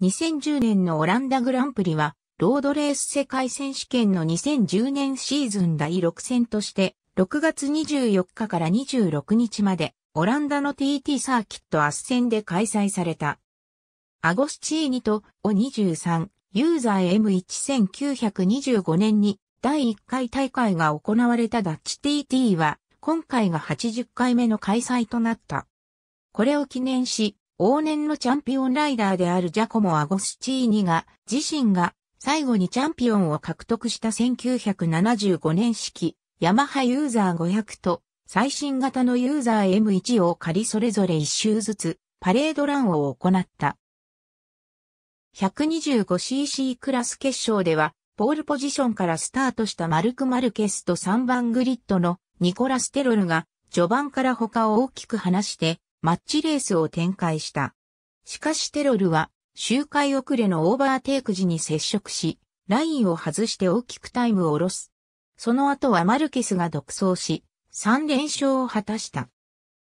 2010年のオランダグランプリは、ロードレース世界選手権の2010年シーズン第6戦として、6月24日から26日まで、オランダの TT サーキットアッセンで開催された。アゴスチーニと O23 ユーザー M1925 年に第1回大会が行われたダッチ TT は今回が80回目の開催となった。これを記念し、往年のチャンピオンライダーであるジャコモ・アゴスチーニが自身が最後にチャンピオンを獲得した1975年式ヤマハユーザー500と最新型のユーザー M1 を借りそれぞれ1周ずつパレードランを行った。125cc クラス決勝ではポールポジションからスタートしたマルク・マルケスと3番グリッドのニコラス・テロルが序盤から他を大きく離してマッチレースを展開した。しかしテロルは周回遅れのオーバーテイク時に接触し、ラインを外して大きくタイムを下ろす。その後はマルケスが独走し、3連勝を果たした。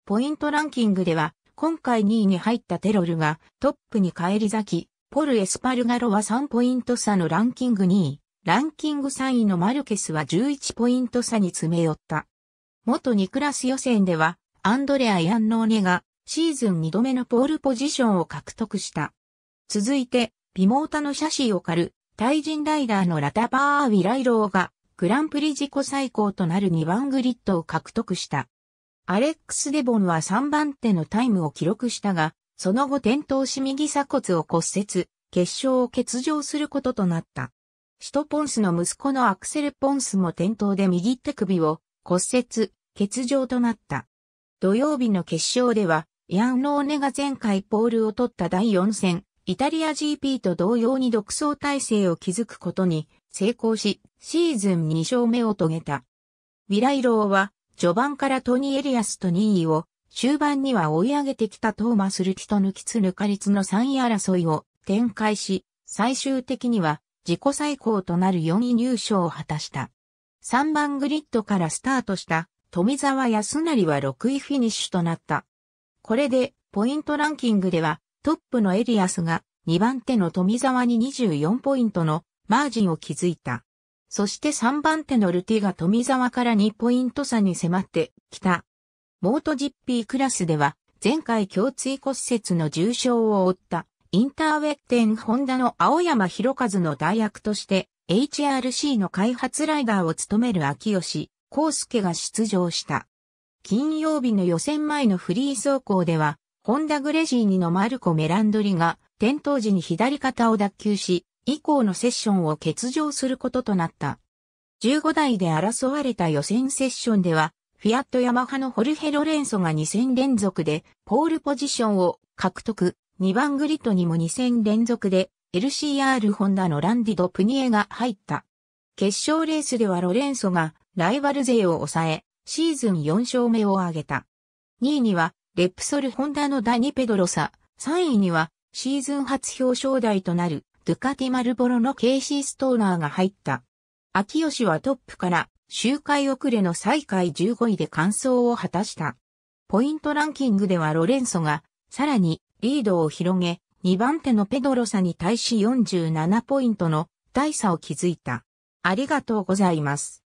ポイントランキングでは、今回2位に入ったテロルがトップに返り咲き、ポル・エスパルガロは3ポイント差のランキング2位、ランキング3位のマルケスは11ポイント差に詰め寄った。Moto2クラス予選では、アンドレア・ヤンノーネがシーズン2度目のポールポジションを獲得した。続いて、ビモータのシャシーを駆る、タイ人ライダーのラタパー・ウィライローが、グランプリ自己最高となる2番グリッドを獲得した。アレックス・デボンは3番手のタイムを記録したが、その後転倒し右鎖骨を骨折、決勝を欠場することとなった。シト・ポンスの息子のアクセル・ポンスも転倒で右手首を骨折、欠場となった。土曜日の決勝では、ヤンノーネが前回ポールを取った第4戦、イタリア GP と同様に独走体制を築くことに成功し、シーズン2勝目を遂げた。ウィライローは、序盤からトニー・エリアスと2位を、終盤には追い上げてきたトーマス・ルティと抜きつ抜かれつの3位争いを展開し、最終的には自己最高となる4位入賞を果たした。3番グリッドからスタートした富沢祥也は6位フィニッシュとなった。これで、ポイントランキングでは、トップのエリアスが2番手の富澤に24ポイントのマージンを築いた。そして3番手のルティが富澤から2ポイント差に迫ってきた。 MotoGPクラスでは、前回胸椎骨折の重傷を負ったインターウェッテンホンダの青山博和の代役として HRC の開発ライダーを務める秋吉康介が出場した。金曜日の予選前のフリー走行では、ホンダグレジーニのマルコ・メランドリが転倒時に左肩を脱臼し、以降のセッションを欠場することとなった。15台で争われた予選セッションでは、フィアットヤマハのホルヘロレンソが2戦連続でポールポジションを獲得、2番グリッドにも2戦連続で LCR ホンダのランディド・プニエが入った。決勝レースではロレンソがライバル勢を抑え、シーズン4勝目を挙げた。2位には、レプソルホンダのダニ・ペドロサ、3位には、シーズン初表彰台となる、ドゥカティ・マルボロのケイシー・ストーナーが入った。秋吉はトップから、周回遅れの最下位15位で完走を果たした。ポイントランキングではロレンソが、さらにリードを広げ、2番手のペドロサに対し47ポイントの大差を築いた。ありがとうございます。